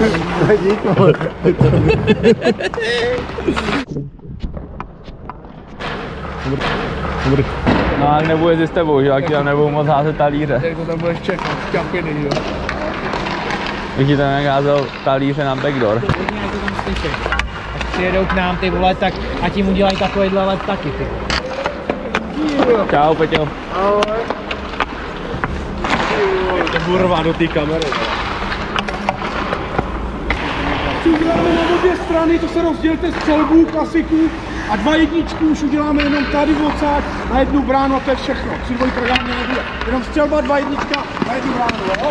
Dík. Dobrý. No ale nebude si s tebou, že? Jak ti tam nebudou moc házet talíře. Jak to tam budeš čekat, kapiny, jo. Ti tam nějak házel talíře na backdoor. Až přijedou k nám ty vole, tak a tím udělají takovýhle let taky ty. Čau, Peťo. To burva do té kamery. Si uděláme na obě strany, to se rozdělte střelbu, klasiku a dva jedničku už uděláme jenom tady v odsáď na jednu bránu a to je všechno. Tři dvojka žádně nebude. Jenom střelba, dva jednička na jednu bránu, jo?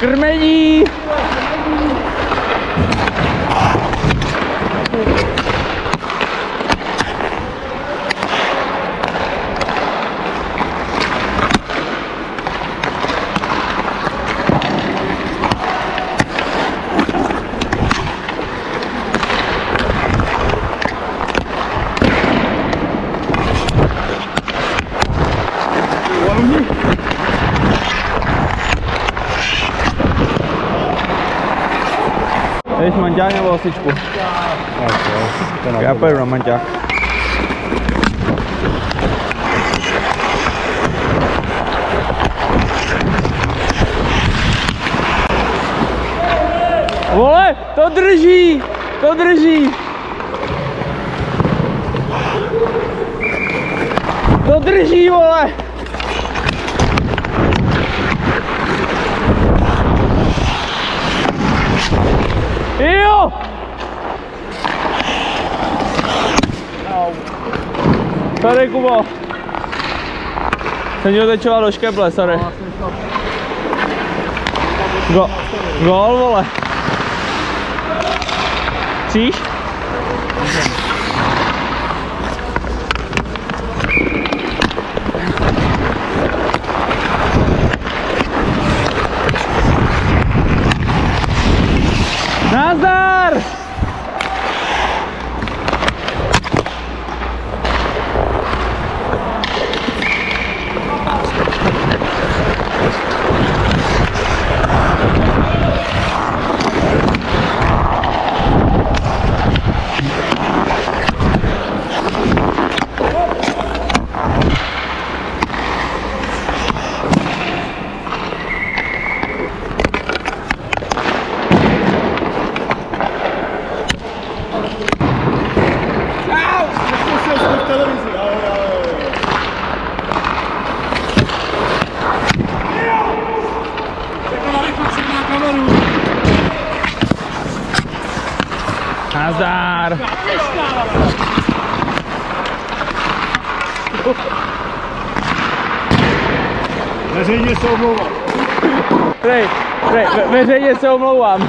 Krmení! Jdeš manťák nebo osičku? Já pojedu na manťák. Vole, to drží, to drží. To drží, vole. Jo! Sorry, Kubo. Jsem ti otečoval do škeble, sorry. Go, gol, vole. Chcíš? Nazdar! Zkusil jsem v televizi, jo, jo, jo. Nazdar! Veřejně se omlouvám. Prej, prej, ve, veřejně se omlouvám.